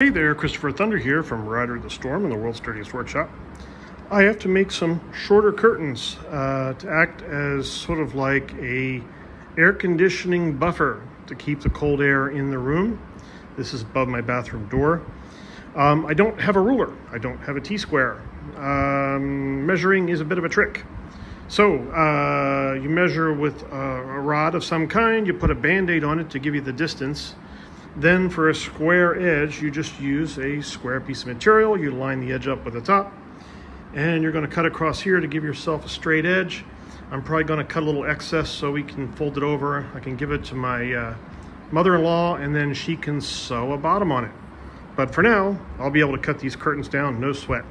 Hey there, Christopher Thunder here from Rider of the Storm in the World's Sturdiest Workshop. I have to make some shorter curtains uh, to act as sort of like a air conditioning buffer to keep the cold air in the room. This is above my bathroom door. Um, I don't have a ruler. I don't have a T-square. Um, measuring is a bit of a trick. So uh, you measure with a, a rod of some kind, you put a band-aid on it to give you the distance, then for a square edge, you just use a square piece of material. You line the edge up with the top and you're gonna cut across here to give yourself a straight edge. I'm probably gonna cut a little excess so we can fold it over. I can give it to my uh, mother-in-law and then she can sew a bottom on it. But for now, I'll be able to cut these curtains down, no sweat.